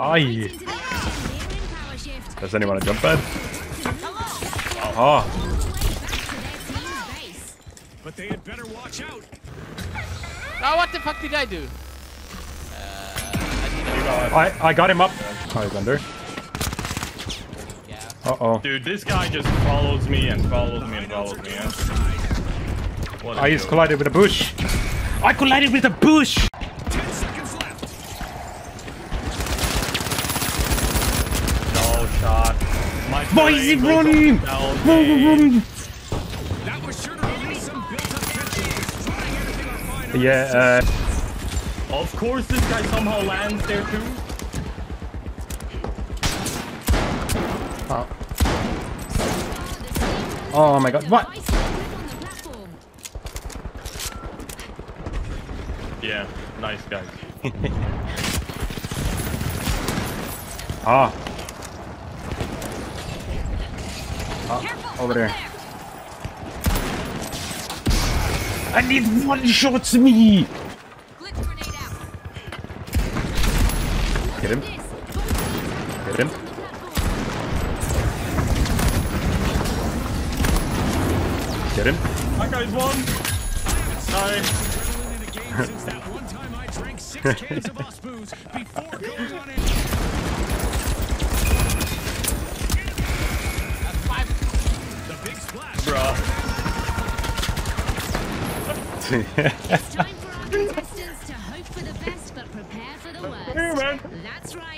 Aye. Does anyone want to jump pad? Oh. But they had better watch out. Oh, what the fuck did I do? Uh, I, I got him up. Oh, he's under. Uh-oh. Dude, this guy just follows me and follows me and follows me. Yeah? What a I just collided with a bush. I collided with a bush! My Why is he running? down, Run, man. run, That was sure to release some built-up tension. Trying everything on fine run. Yeah, uh... Of course this guy somehow lands there too. Oh, oh my god, what? Yeah, nice guy. Ah. Over there. I need one-shots me! Hit him. Hit him. Get him. That guy's one. Nice. it's time for our contestants to hope for the best but prepare for the worst. That's right.